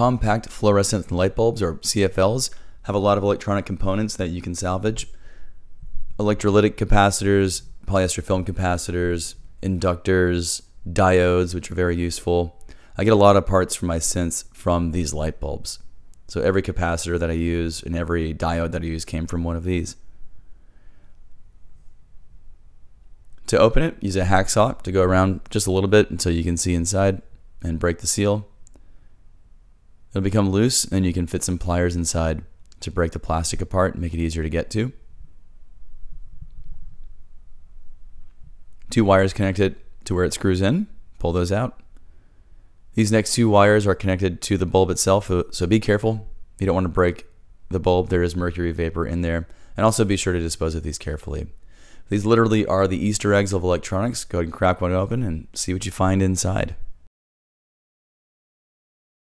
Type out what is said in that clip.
compact fluorescent light bulbs, or CFLs, have a lot of electronic components that you can salvage. Electrolytic capacitors, polyester film capacitors, inductors, diodes, which are very useful. I get a lot of parts for my synths from these light bulbs. So every capacitor that I use and every diode that I use came from one of these. To open it, use a hacksaw to go around just a little bit until you can see inside and break the seal. It'll become loose and you can fit some pliers inside to break the plastic apart and make it easier to get to. Two wires connected to where it screws in. Pull those out. These next two wires are connected to the bulb itself, so be careful. You don't want to break the bulb. There is mercury vapor in there. And also be sure to dispose of these carefully. These literally are the Easter eggs of electronics. Go ahead and crack one open and see what you find inside.